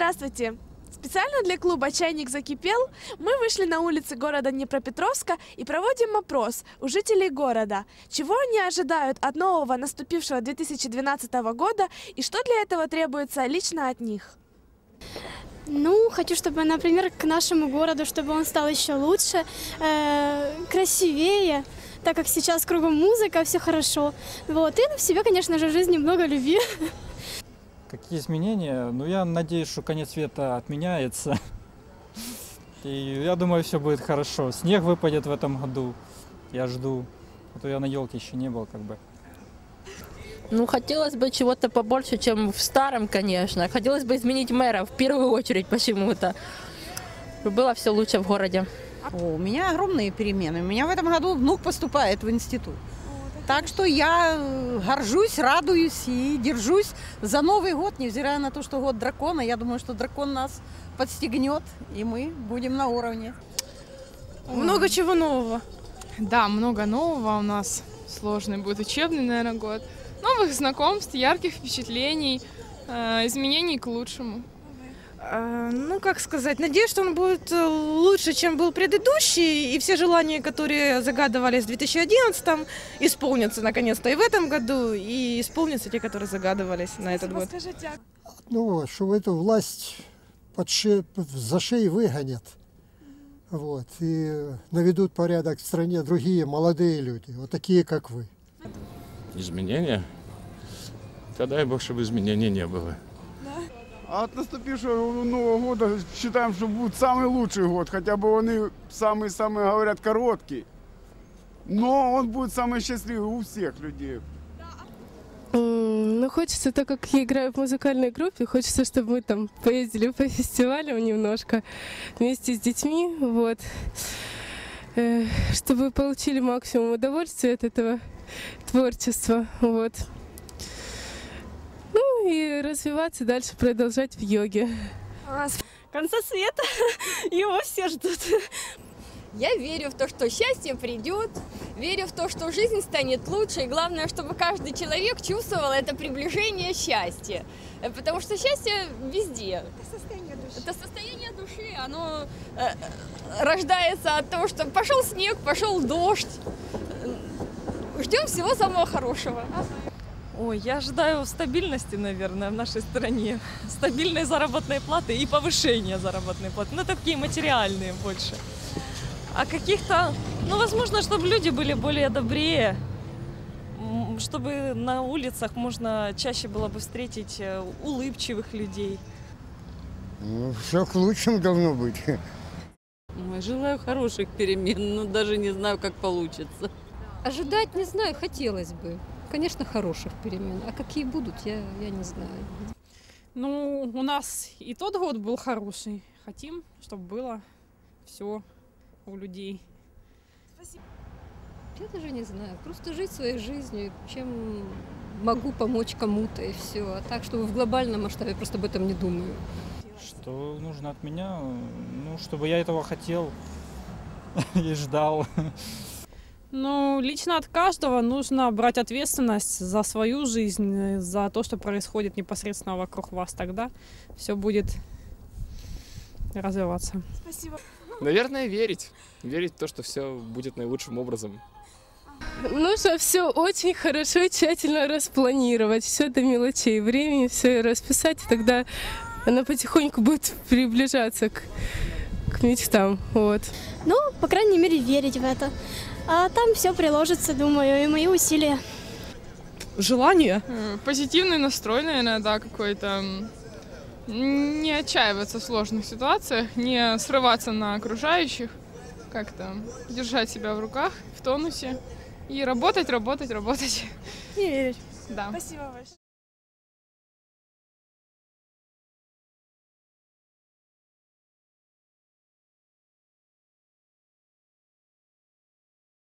Здравствуйте! Специально для клуба «Чайник закипел» мы вышли на улицы города Днепропетровска и проводим опрос у жителей города. Чего они ожидают от нового наступившего 2012 года и что для этого требуется лично от них? Ну, хочу, чтобы, например, к нашему городу, чтобы он стал еще лучше, э, красивее, так как сейчас кругом музыка, все хорошо. Вот. И в себе, конечно же, в жизни много любви. Какие изменения? Ну, я надеюсь, что конец света отменяется. И я думаю, все будет хорошо. Снег выпадет в этом году. Я жду. А то я на елке еще не был, как бы. Ну, хотелось бы чего-то побольше, чем в старом, конечно. Хотелось бы изменить мэра в первую очередь почему-то. Было все лучше в городе. О, у меня огромные перемены. У меня в этом году внук поступает в институт. Так что я э, горжусь, радуюсь и держусь за Новый год, невзирая на то, что год дракона. Я думаю, что дракон нас подстегнет, и мы будем на уровне. Много чего нового. Да, много нового у нас. Сложный будет учебный, наверное, год. Новых знакомств, ярких впечатлений, э, изменений к лучшему. А, Ну, как сказать, надеюсь, что он будет э, лучше, чем был предыдущий, и все желания, которые загадывались в 2011 исполнятся наконец-то и в этом году, и исполнятся те, которые загадывались на этот год. Скажите, а ну, что эту власть под ше- за шеи выгонят. Вот, и наведут порядок в стране другие молодые люди, вот такие, как вы. Изменения? Да дай бог, чтобы изменений не было. А от наступившего Нового года считаем, что будет самый лучший год. Хотя бы они самые-самые, говорят, короткий. Но он будет самый счастливый у всех людей. Ну, хочется, так как я играю в музыкальной группе, хочется, чтобы мы там поездили по фестивалям немножко вместе с детьми, вот. Э, Чтобы получили максимум удовольствия от этого творчества, вот. И развиваться дальше, продолжать в йоге. Конца света, его все ждут. Я верю в то, что счастье придет, верю в то, что жизнь станет лучше, и главное, чтобы каждый человек чувствовал это приближение счастья. Потому что счастье везде. Это состояние души. Это состояние души, оно э, э, рождается от того, что пошел снег, пошел дождь. Ждем всего самого хорошего. Ой, я ожидаю стабильности, наверное, в нашей стране. Стабильной заработной платы и повышения заработной платы. Ну, такие материальные больше. А каких-то, ну, возможно, чтобы люди были более добрее, чтобы на улицах можно чаще было бы встретить э, улыбчивых людей. Ну, все к лучшему должно быть. Ой, желаю хороших перемен, но даже не знаю, как получится. Ожидать не знаю, хотелось бы. Конечно, хороших перемен. А какие будут, я, я не знаю. Ну, у нас и тот год был хороший. Хотим, чтобы было все у людей. Я даже не знаю. Просто жить своей жизнью, чем могу помочь кому-то и все. А так, чтобы в глобальном масштабе, просто об этом не думаю. Что нужно от меня? Ну, чтобы я этого хотел и ждал. Ну, лично от каждого нужно брать ответственность за свою жизнь, э, за то, что происходит непосредственно вокруг вас. Тогда все будет развиваться. спасибо. Наверное, верить. Верить в то, что все будет наилучшим образом. Нужно все очень хорошо и тщательно распланировать, все до мелочей, времени все расписать, и тогда она потихоньку будет приближаться к, к мечтам. Вот. Ну, по крайней мере, верить в это. А там все приложится, думаю, и мои усилия. Желание? Позитивный настрой, наверное, да, какой-то. Не отчаиваться в сложных ситуациях, не срываться на окружающих, как-то держать себя в руках, в тонусе и работать, работать, работать. И верить. Да. Спасибо большое.